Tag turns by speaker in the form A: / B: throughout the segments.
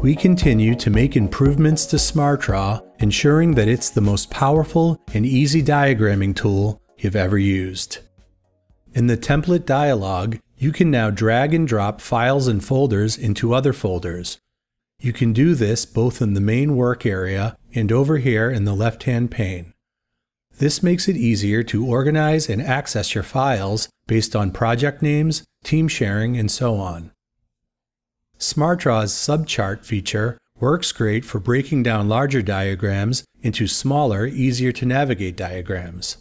A: we continue to make improvements to SmartDraw, ensuring that it's the most powerful and easy diagramming tool you've ever used. In the template dialog, you can now drag and drop files and folders into other folders. You can do this both in the main work area and over here in the left-hand pane. This makes it easier to organize and access your files based on project names, team sharing, and so on. SmartDraw's subchart feature works great for breaking down larger diagrams into smaller, easier to navigate diagrams.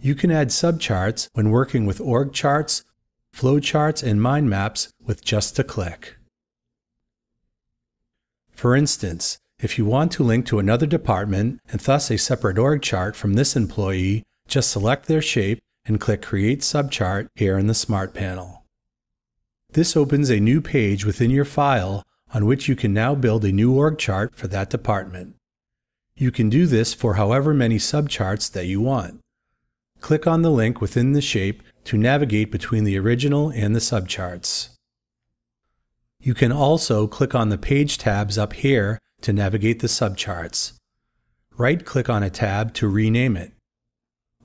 A: You can add subcharts when working with org charts, flowcharts, and mind maps with just a click. For instance, if you want to link to another department and thus a separate org chart from this employee, just select their shape and click Create Subchart here in the Smart panel. This opens a new page within your file on which you can now build a new org chart for that department. You can do this for however many subcharts that you want. Click on the link within the shape to navigate between the original and the subcharts. You can also click on the page tabs up here to navigate the subcharts. Right-click on a tab to rename it.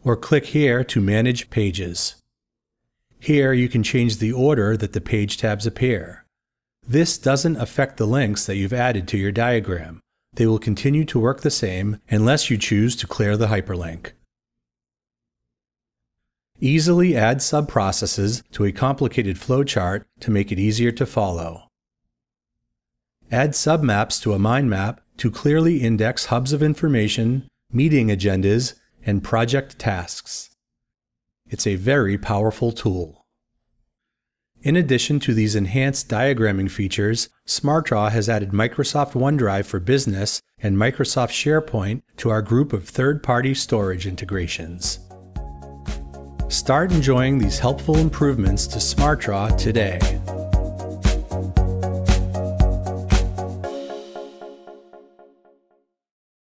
A: Or click here to manage pages. Here you can change the order that the page tabs appear. This doesn't affect the links that you've added to your diagram. They will continue to work the same unless you choose to clear the hyperlink. Easily add subprocesses to a complicated flowchart to make it easier to follow. Add submaps to a mind map to clearly index hubs of information, meeting agendas, and project tasks. It's a very powerful tool. In addition to these enhanced diagramming features, SmartDraw has added Microsoft OneDrive for Business and Microsoft SharePoint to our group of third-party storage integrations. Start enjoying these helpful improvements to SmartDraw today.